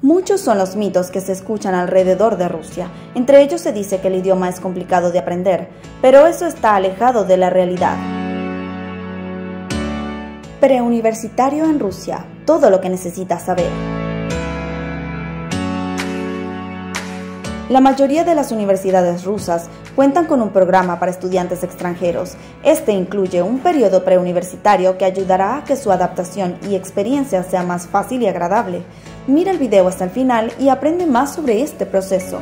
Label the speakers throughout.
Speaker 1: Muchos son los mitos que se escuchan alrededor de Rusia. Entre ellos se dice que el idioma es complicado de aprender, pero eso está alejado de la realidad. Preuniversitario en Rusia. Todo lo que necesitas saber. La mayoría de las universidades rusas cuentan con un programa para estudiantes extranjeros. Este incluye un periodo preuniversitario que ayudará a que su adaptación y experiencia sea más fácil y agradable. Mira el video hasta el final y aprende más sobre este proceso.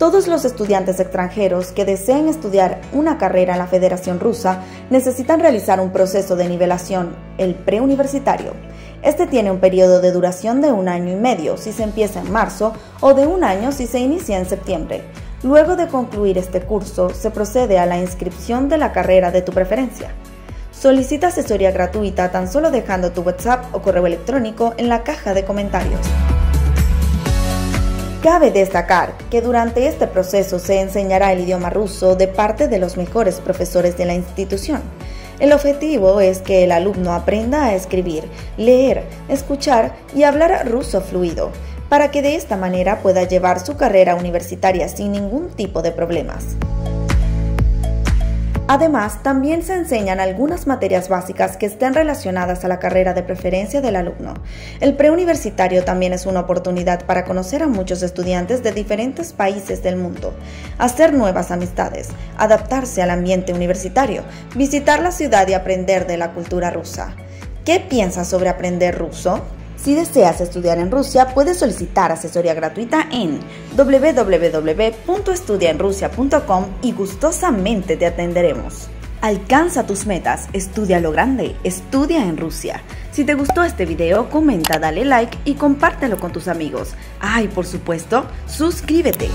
Speaker 1: Todos los estudiantes extranjeros que deseen estudiar una carrera en la Federación Rusa necesitan realizar un proceso de nivelación, el preuniversitario. Este tiene un periodo de duración de un año y medio si se empieza en marzo o de un año si se inicia en septiembre. Luego de concluir este curso, se procede a la inscripción de la carrera de tu preferencia. Solicita asesoría gratuita tan solo dejando tu WhatsApp o correo electrónico en la caja de comentarios. Cabe destacar que durante este proceso se enseñará el idioma ruso de parte de los mejores profesores de la institución. El objetivo es que el alumno aprenda a escribir, leer, escuchar y hablar ruso fluido, para que de esta manera pueda llevar su carrera universitaria sin ningún tipo de problemas. Además, también se enseñan algunas materias básicas que estén relacionadas a la carrera de preferencia del alumno. El preuniversitario también es una oportunidad para conocer a muchos estudiantes de diferentes países del mundo, hacer nuevas amistades, adaptarse al ambiente universitario, visitar la ciudad y aprender de la cultura rusa. ¿Qué piensas sobre aprender ruso? Si deseas estudiar en Rusia, puedes solicitar asesoría gratuita en www.estudiaenrusia.com y gustosamente te atenderemos. Alcanza tus metas, estudia lo grande, estudia en Rusia. Si te gustó este video, comenta, dale like y compártelo con tus amigos. Ah, y por supuesto, suscríbete.